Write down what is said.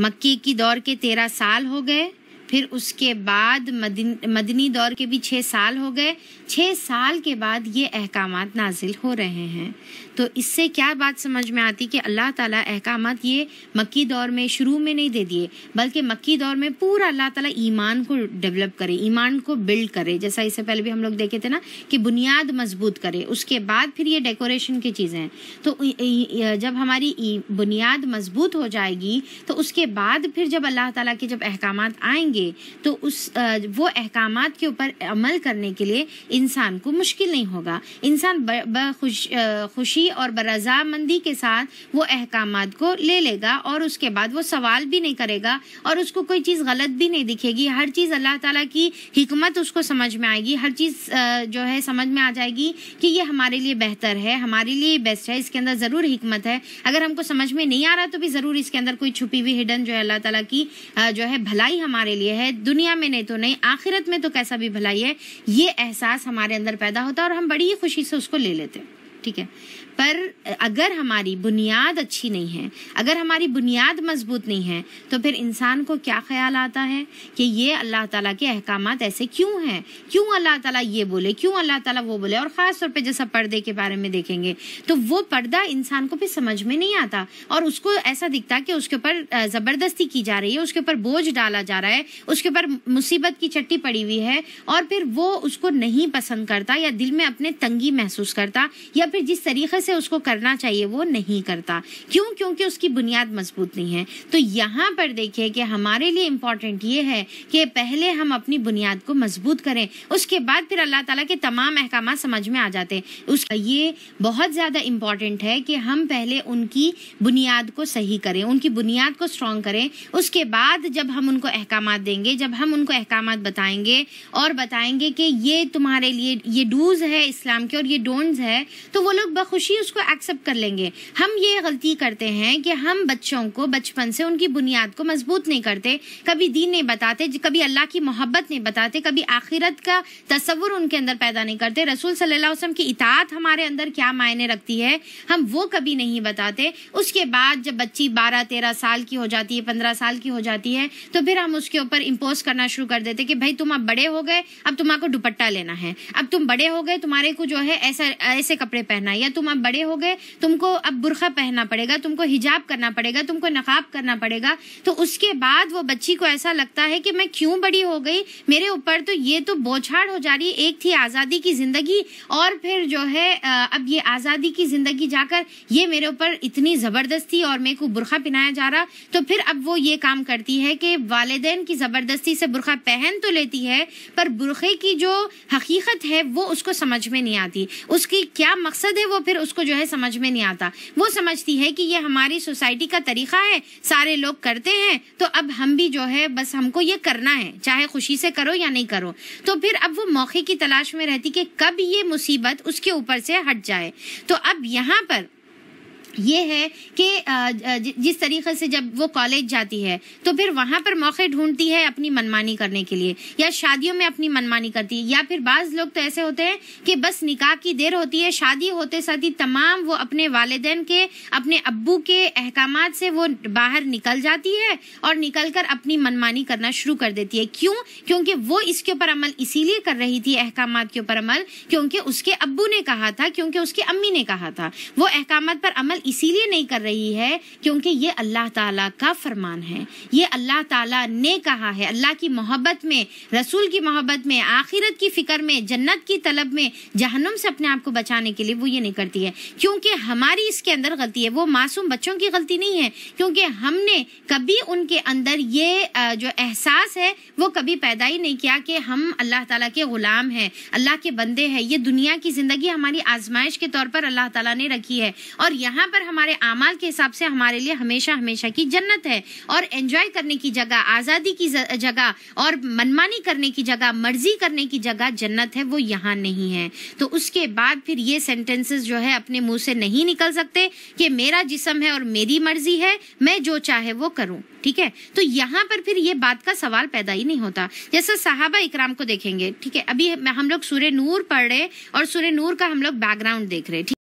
मक्की की दौर के तेरह साल हो गए। फिर उसके बाद मदन, मदनी दौर के भी छः साल हो गए। छः साल के बाद ये अहकाम नाजिल हो रहे हैं। तो इससे क्या बात समझ में आती कि अल्लाह ताला अहकाम ये मक्की दौर में शुरू में नहीं दे दिए बल्कि मक्की दौर में पूरा अल्लाह ताला ईमान को डेवलप करे ईमान को बिल्ड करे। जैसा इससे पहले भी हम लोग देखे थे ना कि बुनियाद मज़बूत करे उसके बाद फिर ये डेकोरेशन की चीज़ें हैं। तो जब हमारी बुनियाद मज़बूत हो जाएगी तो उसके बाद फिर जब अल्लाह ताला के जब अहकाम आएँगे करेंगे तो उस वो अहकाम के ऊपर अमल करने के लिए इंसान को मुश्किल नहीं होगा। इंसान खुश, खुशी और बरजामंदी के साथ वो अहकाम को ले लेगा और उसके बाद वो सवाल भी नहीं करेगा और उसको कोई चीज़ गलत भी नहीं दिखेगी। हर चीज़ अल्लाह ताला की हिकमत उसको समझ में आएगी। हर चीज़ जो है समझ में आ जाएगी कि ये हमारे लिए बेहतर है हमारे लिए बेस्ट है इसके अंदर ज़रूर हिकमत है। अगर हमको समझ में नहीं आ रहा तो भी ज़रूर इसके अंदर कोई छुपी हुई हिडन जो है अल्लाह ताला की जो है भलाई हमारे लिए है। दुनिया में नहीं तो नहीं, आखिरत में तो कैसा भी भलाई है, ये एहसास हमारे अंदर पैदा होता है और हम बड़ी ही खुशी से उसको ले लेते हैं। ठीक है? पर अगर हमारी बुनियाद अच्छी नहीं है, अगर हमारी बुनियाद मज़बूत नहीं है तो फिर इंसान को क्या ख्याल आता है कि ये अल्लाह ताला के अहकाम ऐसे क्यों हैं? क्यों अल्लाह ताला ये बोले? क्यों अल्लाह ताला वो बोले? और ख़ास तौर पे जैसा पर्दे के बारे में देखेंगे तो वो पर्दा इंसान को फिर समझ में नहीं आता और उसको ऐसा दिखता कि उसके ऊपर ज़बरदस्ती की जा रही है, उसके ऊपर बोझ डाला जा रहा है, उसके ऊपर मुसीबत की चट्टी पड़ी हुई है और फिर वो उसको नहीं पसंद करता या दिल में अपने तंगी महसूस करता या फिर जिस तरीके से उसको करना चाहिए, वो नहीं करता। क्यों? क्योंकि उसकी बुनियाद मज़बूत नहीं है। तो यहाँ पर देखिए कि हमारे लिए इम्पोर्टेंट ये है कि पहले हम अपनी बुनियाद को मज़बूत करें, उसके बाद फिर अल्लाह ताला के तमाम अहकाम समझ में आ जाते हैं। उस, ये बहुत ज़्यादा इंपॉर्टेंट है कि हम पहले उनकी बुनियाद को सही करें, उनकी बुनियाद को स्ट्रॉन्ग करें। उसके बाद जब हम उनको अहकाम देंगे, जब हम उनको अहकाम बताएँगे और बताएँगे कि ये तुम्हारे लिए, ये डूज है इस्लाम के और ये डोंट्स है तो वो लोग बखुशी उसको एक्सेप्ट कर लेंगे। हम ये गलती करते हैं कि हम बच्चों को, बचपन से उनकी बुनियाद को मज़बूत नहीं करते, कभी दीन नहीं बताते, कभी अल्लाह की मोहब्बत नहीं बताते, कभी आखिरत का तस्वुर उनके अंदर पैदा नहीं करते। रसूल सल्लल्लाहु अलैहि वसल्लम की इतात हमारे अंदर क्या मायने रखती है, हम वो कभी नहीं बताते। उसके बाद जब बच्ची बारह, तेरह साल की हो जाती है, पंद्रह साल की हो जाती है तो फिर हम उसके ऊपर इम्पोज करना शुरू कर देते कि भाई तुम अब बड़े हो गए, अब तुम्हारे दुपट्टा लेना है। अब तुम बड़े हो गए, तुम्हारे को जो है ऐसा, ऐसे कपड़े पहना है, या तुम अब बड़े हो गए, तुमको अब बुरखा पहनना पड़ेगा, तुमको हिजाब करना पड़ेगा, तुमको नकाब करना पड़ेगा। तो उसके बाद वो बच्ची को ऐसा लगता है कि मैं क्यों बड़ी हो गई? मेरे ऊपर तो ये तो बौछाड़ हो जा रही एक थी आज़ादी की ज़िंदगी और फिर जो है अब ये आज़ादी की ज़िंदगी जाकर ये मेरे ऊपर इतनी ज़बरदस्ती और मेरे को बुरखा पहनाया जा रहा। तो फिर अब वो ये काम करती है कि वालदेन की ज़बरदस्ती से बुरखा पहन तो लेती है, पर बुरखे की जो हकीकत है वो उसको समझ में नहीं आती। उसकी क्या मकसद है वो फिर उसको जो है समझ में नहीं आता। वो समझती है कि ये हमारी सोसाइटी का तरीका है, सारे लोग करते हैं तो अब हम भी जो है, बस हमको ये करना है, चाहे खुशी से करो या नहीं करो। तो फिर अब वो मौके की तलाश में रहती कि कब ये मुसीबत उसके ऊपर से हट जाए। तो अब यहाँ पर ये है कि जिस तरीके से जब वो कॉलेज जाती है तो फिर वहाँ पर मौके ढूंढती है अपनी मनमानी करने के लिए, या शादियों में अपनी मनमानी करती है, या फिर बाज़ लोग तो ऐसे होते हैं कि बस निकाह की देर होती है, शादी होते साथ ही तमाम वो अपने वालदेन के, अपने अब्बू के अहकाम से वो बाहर निकल जाती है और निकल कर अपनी मनमानी करना शुरू कर देती है। क्यों? क्योंकि वो इसके ऊपर अमल इसीलिए कर रही थी अहकाम के ऊपर अमल, क्योंकि उसके अब्बू ने कहा था, क्योंकि उसकी अम्मी ने कहा था। वो अहकाम पर अमल इसीलिए नहीं कर रही है क्योंकि ये अल्लाह ताला का फरमान है। ये अल्लाह ताला ने कहा है। अल्लाह की मोहब्बत में, रसूल की मोहब्बत में, आखिरत की फ़िक्र में, जन्नत की तलब में जहनुम से अपने आप को बचाने के लिए वो ये नहीं करती है। क्योंकि हमारी इसके अंदर गलती है। वो मासूम बच्चों की गलती नहीं है। क्योंकि हमने कभी उनके अंदर ये जो एहसास है, वो कभी पैदा ही नहीं किया कि हम अल्लाह ताला के गुलाम हैं, अल्लाह के बंदे हैं। ये दुनिया की ज़िंदगी हमारी आजमाइश के तौर पर अल्लाह ताला ने रखी है। और यहाँ पर हमारे आमाल के हिसाब से हमारे लिए हमेशा हमेशा की जन्नत है। और एंजॉय करने की जगह, आज़ादी की जगह और मनमानी करने की जगह, मर्ज़ी करने की जगह जन्नत है, वो यहाँ नहीं है। तो उसके बाद फिर ये सेंटेंसेस जो है अपने मुँह से नहीं निकल सकते कि मेरा जिसम है और मेरी मर्ज़ी है, मैं जो चाहे वो करूँ, ठीक है? तो यहाँ पर फिर ये बात का सवाल पैदा ही नहीं होता। जैसे साहबा इकराम को देखेंगे, ठीक है? अभी हम लोग सूर्य नूर पढ़ रहे और सूर्य नूर का हम लोग बैकग्राउंड देख रहे